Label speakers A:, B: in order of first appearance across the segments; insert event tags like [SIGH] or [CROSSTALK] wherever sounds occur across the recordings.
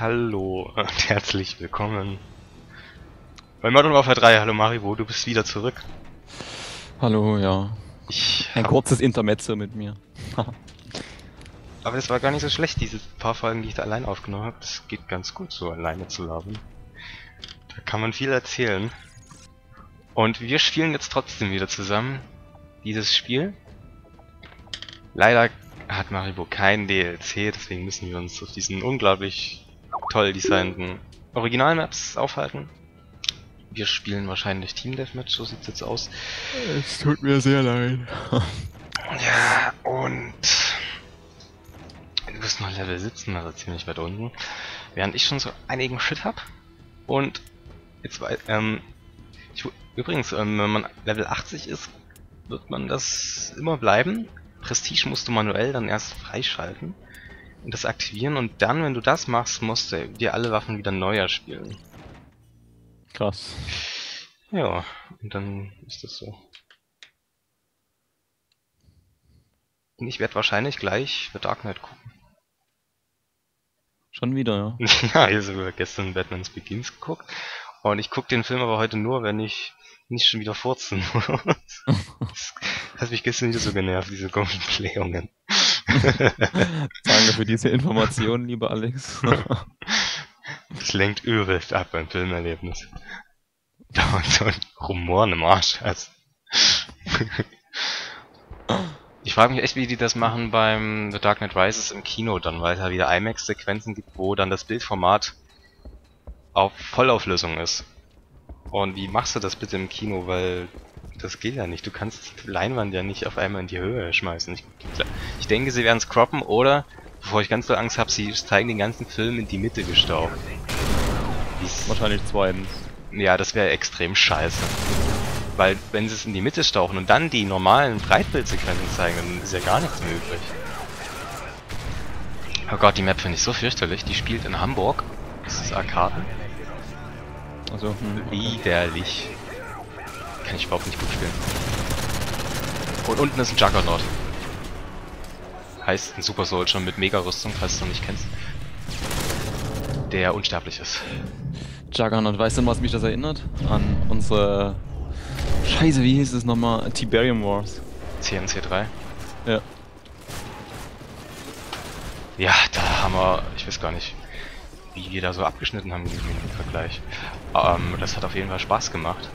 A: Hallo und herzlich willkommen bei Modern Warfare 3. Hallo Maribo, du bist wieder zurück.
B: Hallo, ja.
A: Ich
B: Ein kurzes Intermezzo mit mir. [LAUGHS]
A: aber das war gar nicht so schlecht, diese paar Folgen, die ich da allein aufgenommen habe. Das geht ganz gut, so alleine zu labern. Da kann man viel erzählen. Und wir spielen jetzt trotzdem wieder zusammen dieses Spiel. Leider hat Maribo kein DLC, deswegen müssen wir uns auf diesen unglaublich toll designten Originalmaps aufhalten. Wir spielen wahrscheinlich Team Deathmatch, so sieht's jetzt aus.
B: Es tut mir sehr leid.
A: Ja, und du bist noch Level 17, also ziemlich weit unten. Während ich schon so einigen Shit hab. Und jetzt wei- ähm, ich, übrigens, ähm, wenn man Level 80 ist, wird man das immer bleiben. Prestige musst du manuell dann erst freischalten das aktivieren und dann, wenn du das machst, musst du dir alle Waffen wieder neu erspielen.
B: Krass.
A: Ja, und dann ist das so. Und ich werde wahrscheinlich gleich The Dark Knight gucken.
B: Schon wieder, ja. [LAUGHS]
A: ja, ich habe gestern Batman's Begins geguckt. Und ich gucke den Film aber heute nur, wenn ich nicht schon wieder furzen [LAUGHS] muss. [LAUGHS] das hat mich gestern wieder so genervt, diese komischen Blähungen. [LAUGHS]
B: Danke für diese Informationen, lieber Alex. [LAUGHS]
A: Das lenkt übelst ab beim Filmerlebnis. Dauernd so ein Rumoren im Arsch hast. [LAUGHS] Ich frage mich echt, wie die das machen beim The Dark Knight Rises im Kino dann, weil es halt wieder IMAX-Sequenzen gibt, wo dann das Bildformat auf Vollauflösung ist. Und wie machst du das bitte im Kino, weil das geht ja nicht. Du kannst die Leinwand ja nicht auf einmal in die Höhe schmeißen. Ich, ich denke, sie werden es croppen oder, bevor ich ganz so Angst habe, sie zeigen den ganzen Film in die Mitte gestaucht.
B: Wahrscheinlich zweitens.
A: ja, das wäre extrem scheiße. Weil wenn sie es in die Mitte stauchen und dann die normalen Breitbildsequenzen zeigen, dann ist ja gar nichts möglich. Oh Gott, die Map finde ich so fürchterlich. Die spielt in Hamburg. Das ist Arcade.
B: Also, hm, okay.
A: Widerlich. Kann ich überhaupt nicht gut spielen. Und unten ist ein Juggernaut. Heißt ein Super Soldier mit Mega-Rüstung, falls du noch nicht kennst. Der unsterblich ist.
B: Juggernaut, weißt du, was mich das erinnert? An unsere... Scheiße, wie hieß es nochmal? Tiberium Wars.
A: CNC3.
B: Ja.
A: Ja, da haben wir, ich weiß gar nicht, wie wir da so abgeschnitten haben im Vergleich. Ähm, das hat auf jeden Fall Spaß gemacht.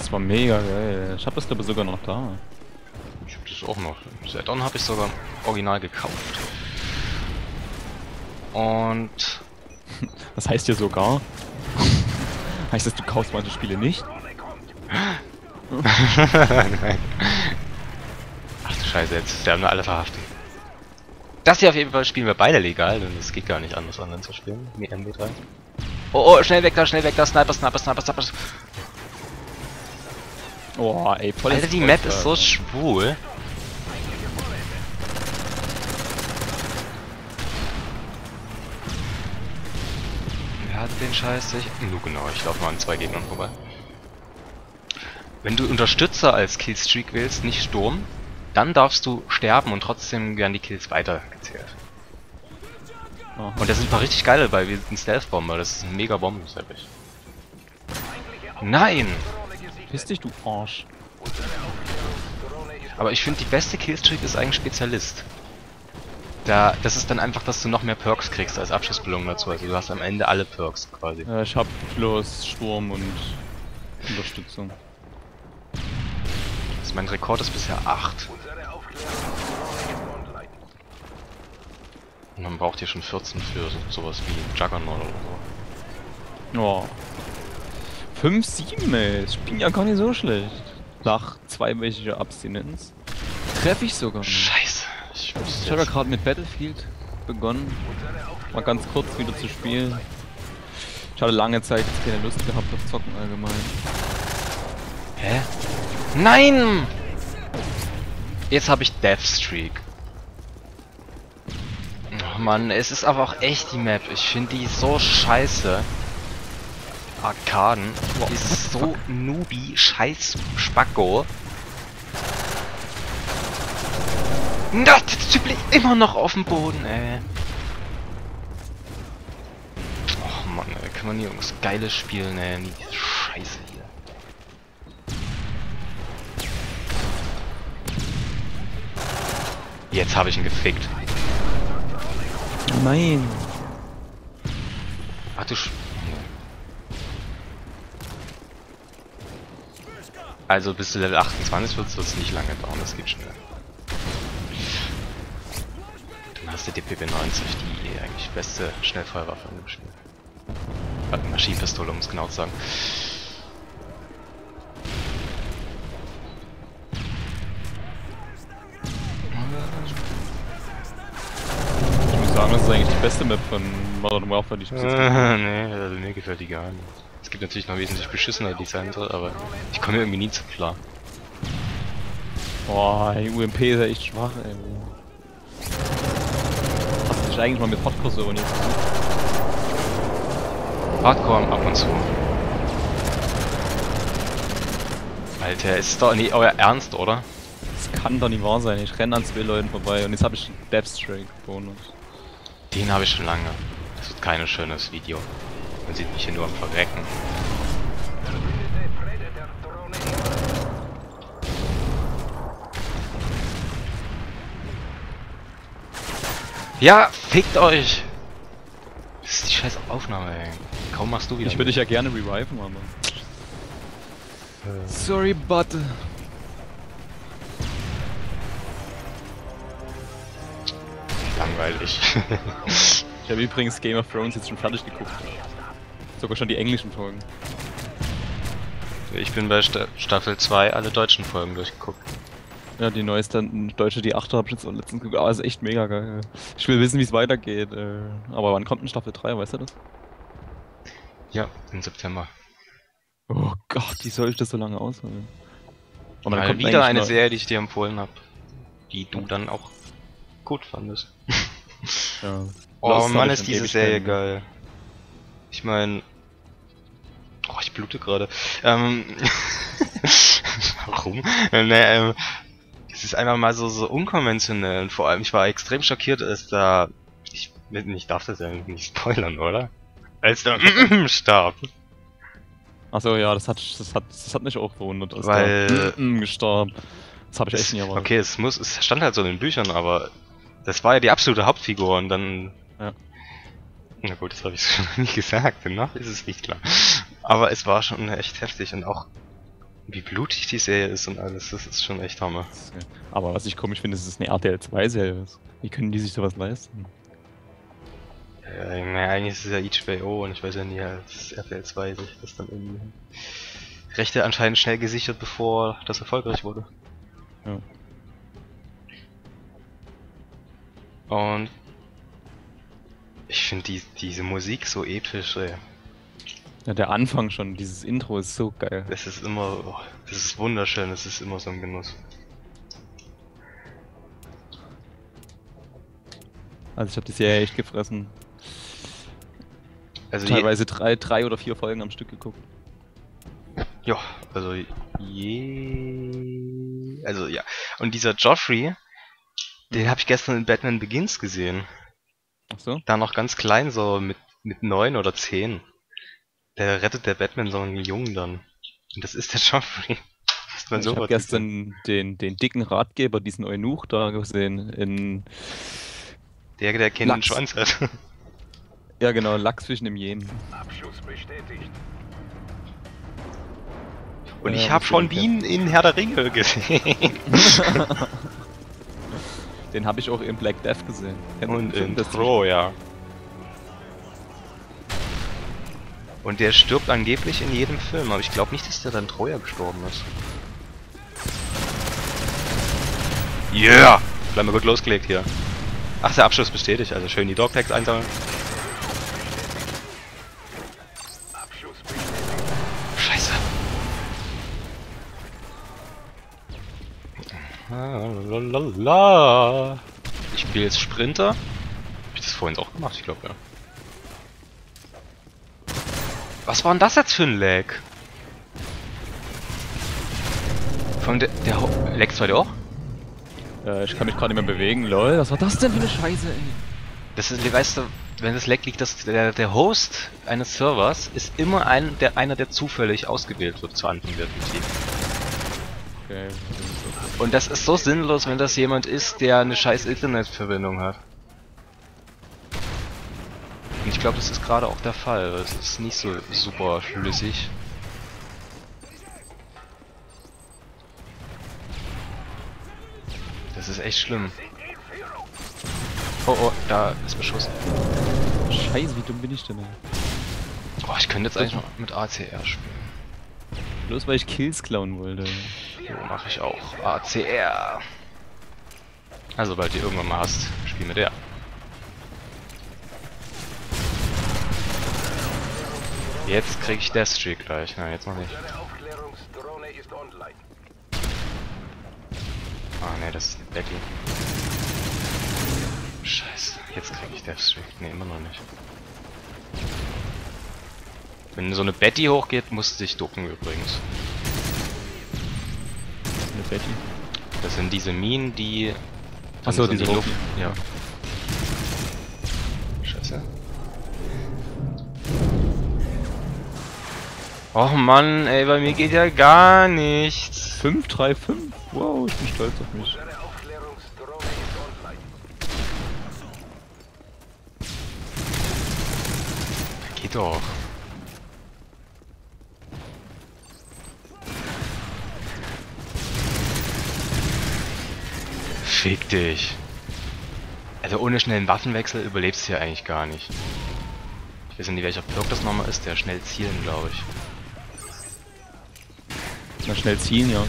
B: Das war mega geil. Ich hab das glaube ich sogar noch da.
A: Ich hab das auch noch. Das Add-on habe ich sogar original gekauft. Und [LAUGHS]
B: Das heißt ja sogar... [LAUGHS] heißt das, du kaufst manche Spiele nicht?
A: Nein. [LAUGHS] Ach du Scheiße, jetzt sterben wir alle verhaftet. Das hier auf jeden Fall spielen wir beide legal, denn es geht gar nicht anders online zu spielen. Mit MW3. Oh, oh, schnell weg da, schnell weg da, Sniper, Sniper, Sniper, Sniper.
B: Oh, ey, voll
A: Alter, die Map ist so schwul. Wer hat den Scheiß sich? Nur genau, ich laufe mal an zwei Gegnern vorbei. Wenn du Unterstützer als Killstreak wählst, nicht Sturm, dann darfst du sterben und trotzdem werden die Kills weitergezählt. Und da sind ein paar richtig geile bei, wie ein Stealth-Bomber, das ist ein mega Bombenteppich. Nein!
B: Piss dich, du Arsch.
A: Aber ich finde, die beste Killstreak ist eigentlich Spezialist. Da, das ist dann einfach, dass du noch mehr Perks kriegst als Abschlussbelohnung dazu. Also du hast am Ende alle Perks quasi.
B: Äh, ich hab bloß Sturm und Unterstützung.
A: Also mein Rekord ist bisher 8. Und man braucht hier schon 14 für so, sowas wie Juggernaut oder so.
B: Oh. 5, 7, ey. Ich bin ja gar nicht so schlecht. Nach zweiwöchiger Abstinenz. Treffe ich sogar. noch.
A: Scheiße. Ich,
B: Ich habe ja gerade mit Battlefield begonnen. Mal ganz kurz wieder zu spielen. Ich hatte lange Zeit keine Lust gehabt auf Zocken allgemein.
A: Hä? Nein! Jetzt habe ich Deathstreak. Oh Mann, es ist aber auch echt die Map. Ich finde die so scheiße. Arkaden ist so Nubi, scheiß Spacko. Das der Typ liegt immer noch auf dem Boden, ey. kann man hier irgendwas Geiles spielen, ey. Die Scheiße hier. Jetzt habe ich ihn gefickt.
B: Nein.
A: Ach du Sch Also bis zu Level 28 wird es nicht lange dauern, das geht schnell. Dann hast du die PP90, die eigentlich beste Schnellfeuerwaffe in dem Spiel. Äh, Maschinenpistole, um es genau zu sagen.
B: Ich muss sagen, das ist eigentlich die beste Map von Modern Warfare, die ich bis jetzt [LAUGHS] habe.
A: nee, also mir gefällt die gar nicht. Es gibt natürlich noch wesentlich beschissener Designs, aber ich komme irgendwie nie zu klar.
B: Boah, die UMP ist ja echt schwach, ey. Hast du dich eigentlich mal mit Hardcore-Servern jetzt gesucht?
A: Hardcore ab und zu. Alter, ist doch nicht euer Ernst, oder?
B: Das kann doch nicht wahr sein. Ich renne an zwei Leuten vorbei und jetzt habe ich einen Deathstrike Bonus.
A: Den habe ich schon lange. Das wird kein schönes Video. Man sieht mich hier nur am Verrecken. Ja, fickt euch! Das ist die scheiß Aufnahme, ey. Kaum machst du wieder.
B: Ich würde dich ja gerne reviven, aber. Sorry, but.
A: langweilig.
B: Ich habe übrigens Game of Thrones jetzt schon fertig geguckt. Sogar schon die englischen Folgen.
A: ich bin bei Sta Staffel 2 alle deutschen Folgen durchgeguckt.
B: Ja, die neueste deutsche, die 8 habe ich jetzt letztens geguckt. Aber ist echt mega geil. Ich will wissen, wie es weitergeht. äh, Aber wann kommt denn Staffel 3, weißt du das?
A: Ja, im September.
B: Oh Gott, wie soll ich das so lange aushalten? Und
A: Mal
B: kommt
A: wieder eine Serie, die ich dir empfohlen habe. Die du dann auch gut fandest.
B: Ja.
A: Oh Mann, ist diese Serie geil. Ich meine... Ich blute gerade. Ähm... [LAUGHS] Warum? Nee, ähm... Es ist einfach mal so, so unkonventionell und vor allem, ich war extrem schockiert, als da... Ich, ich darf das ja nicht spoilern, oder? Als da [LAUGHS] starb.
B: Achso, ja, das hat, das hat, das hat mich auch verwundert, als
A: Weil-
B: mm, [LAUGHS] gestorben. Das habe ich echt nicht erwartet.
A: Okay, es muss, es stand halt so in den Büchern, aber das war ja die absolute Hauptfigur und dann.
B: Ja.
A: Na gut, das habe ich [LAUGHS] schon nicht gesagt, noch ist es nicht klar. Aber es war schon echt heftig und auch wie blutig die Serie ist und alles, das ist schon echt Hammer.
B: Aber was ich komisch finde, ist, dass es eine RTL 2 Serie ist. Wie können die sich sowas leisten?
A: Äh, naja, eigentlich ist es ja HBO und ich weiß ja nie, als RTL 2 sich das dann irgendwie Rechte anscheinend schnell gesichert, bevor das erfolgreich wurde.
B: Ja.
A: Und ich finde die, diese Musik so episch, ey.
B: Ja, der Anfang schon, dieses Intro ist so geil.
A: Es ist immer, oh, das ist wunderschön, es ist immer so ein Genuss.
B: Also ich habe die Serie echt gefressen.
A: Also
B: Teilweise drei, drei oder vier Folgen am Stück geguckt.
A: ja, also je, also ja. Und dieser Joffrey, den habe ich gestern in Batman Begins gesehen.
B: Ach so?
A: Da noch ganz klein, so mit mit neun oder zehn. Der rettet der Batman so einen Jungen dann. Und das ist der [LAUGHS] Joffrey.
B: Ich
A: so
B: habe gestern den, den dicken Ratgeber, diesen Eunuch da gesehen in,
A: der, der keinen
B: Lachs.
A: Schwanz hat.
B: ja genau, Lachs zwischen dem Jemen.
C: Abschuss bestätigt.
A: Und
B: Ja,
A: ich habe
B: muss
A: schon Bienen in Herr der Ringe gesehen. [LAUGHS] [LAUGHS]
B: Den habe ich auch in Black Death gesehen. Kennst du
A: Und in
B: ist
A: Troja. Und der stirbt angeblich in jedem Film, aber ich glaube nicht, dass der dann Troja gestorben ist. Yeah! Flamme wird losgelegt hier. Ach, der Abschluss bestätigt, also schön die Dogtags einsammeln.
C: Abschuss bestätigt.
A: Scheiße. Lalalala. Ich spiele jetzt Sprinter. Hab ich das vorhin auch gemacht? Ich glaube ja. Was war denn das jetzt für ein Lag? Von der, der du heute auch?
B: Äh, ich kann mich gerade nicht mehr bewegen, lol. Was war das denn für eine Scheiße, ey?
A: Das ist, weißt du, wenn das Leck liegt, dass der, der Host eines Servers ist immer ein, der, einer, der zufällig ausgewählt wird zu Anfang der Partie.
B: Okay, das ist.
A: Und das ist so sinnlos, wenn das jemand ist, der eine scheiß Internetverbindung hat. Und ich glaube, das ist gerade auch der Fall. Es ist nicht so super flüssig. Das ist echt schlimm. Oh oh, da ist Beschuss.
B: Scheiße, wie dumm bin ich denn? ey?
A: Oh, ich könnte jetzt eigentlich mal mit ACR spielen.
B: Bloß weil ich Kills klauen wollte.
A: So mache ich auch. ACR. Also, du die irgendwann mal hast, spiel mit der. Jetzt krieg ich Death Streak gleich. Na, jetzt noch nicht. Ah, ne, das ist Betty. Scheiße, jetzt krieg ich Death Streak. Ne, immer noch nicht. Wenn so eine Betty hochgeht, musst du dich ducken übrigens.
B: Eine Betty.
A: Das sind diese Minen, die...
B: Ach so,
A: in
B: diese
A: die Luft... Ja. Scheiße. Och Mann, ey, bei mir geht ja gar nichts.
B: 5, 3, 5. Wow, ich bin stolz auf mich.
C: Ist.
A: Geht doch. Fick dich. Also ohne schnellen Waffenwechsel überlebst du ja eigentlich gar nicht. Ich weiß nicht, welcher Perk das nochmal ist, der schnell zielen, glaube ich.
B: Na, schnell ziehen, ja.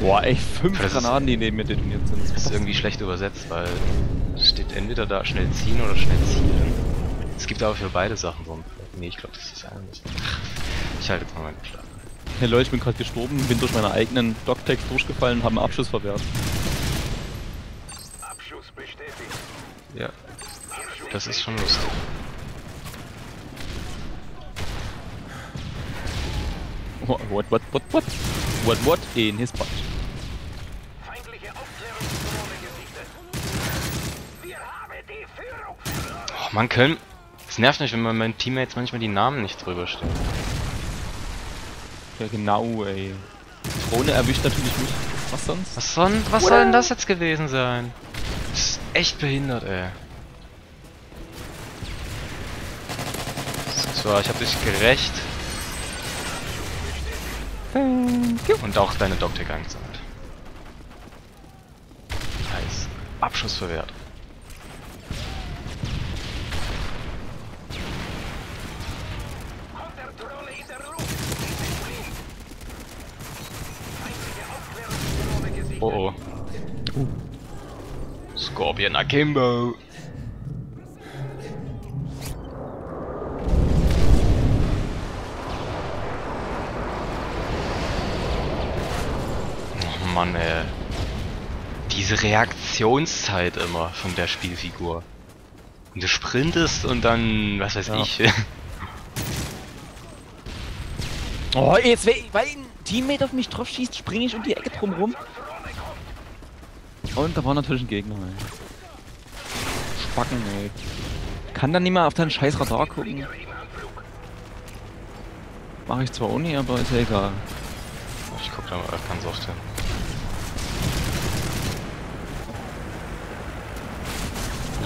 B: Boah, echt 5
A: Das
B: Granaten, die neben mir detoniert sind.
A: Das ist irgendwie schlecht übersetzt, weil es steht entweder da schnell ziehen oder schnell zielen. Es gibt aber für beide Sachen so ein. Nee, ich glaube, das ist anders. Ich halte jetzt mal meinen Schlaf.
B: Hey Leute, ich bin gerade gestorben, bin durch meine eigenen Doctext durchgefallen und habe einen Abschuss verwehrt.
C: Abschuss bestätigt.
A: Ja, das ist schon lustig.
B: What, what, what, what, what? What, what? In his butt.
C: Feindliche Aufklärungsdrohne gesichtet. Wir haben die Führung verloren.
A: Oh, man können. Es nervt mich, wenn man meinen Teammates manchmal die Namen nicht drüber steht.
B: Ja, genau, ey. Drohne erwischt natürlich mich. Was sonst?
A: Was, soll, was soll denn das jetzt gewesen sein? Echt behindert, ey. So, ich hab dich gerecht. Und auch deine Doctec eingesammelt. Nice. Abschuss verwehrt. Oh oh. Scorpion Akimbo. Oh Mann, ey. Diese Reaktionszeit immer von der Spielfigur. Und du sprintest und dann, was weiß
B: Ja.
A: ich. [LAUGHS]
B: Oh, jetzt, we- weil ein Teammate auf mich drauf schießt, springe ich um die Ecke drum rum. Und da war natürlich ein Gegner, ey. Spacken, ey. Kann dann niemand auf deinen scheiß Radar gucken. Mach ich zwar nie, aber ist ja egal.
A: Ich guck da mal ganz oft hin.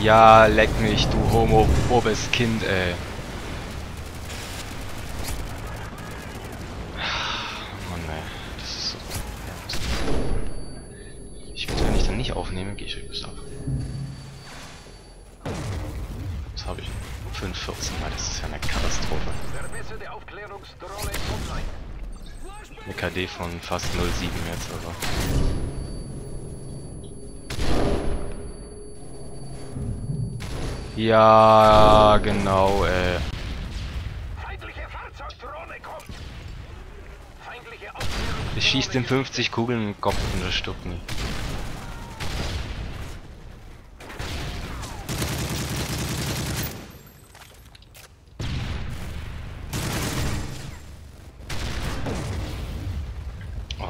A: Ja, leck mich, du homophobes Kind, ey. Mann, ey. Das ist so... Ich will, aufnehme, gehe ich übelst ab. Was habe ich? 5,14, Mann, das ist ja eine Katastrophe. Eine KD von fast 0,7 jetzt, also. Ja, genau, ey.
C: Aufklärungsdrohne.
A: Ich schieß dem 50 Kugeln den Kopf und das stirbt nicht.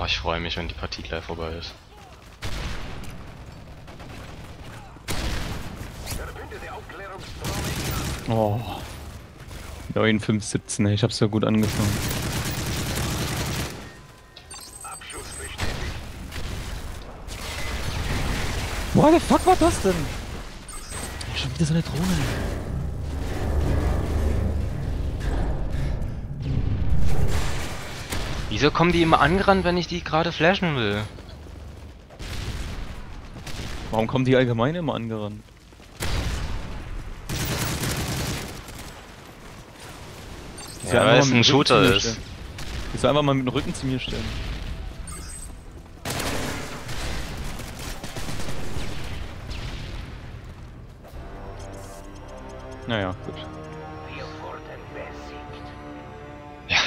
A: Oh, ich freue mich, wenn die Partie gleich vorbei ist.
B: Oh. 9, 5, 17, ey, ich hab's ja gut angefangen. What the fuck war das denn? Schon wieder so eine Drohne.
A: Wieso kommen die immer angerannt, wenn ich die gerade flashen will?
B: Warum kommen die allgemein immer angerannt? Ich
A: Ja, weil es ein Shooter ist.
B: Ich soll einfach mal mit dem Rücken zu mir stellen. Naja, gut.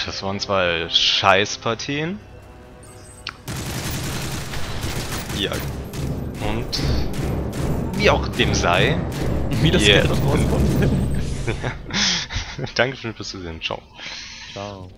A: Das waren zwei Scheißpartien. Ja. Und wie auch dem sei.
B: Wie das
A: Yeah.
B: Geld. [LAUGHS]
A: Dankeschön fürs Zusehen. Ciao.
B: Ciao.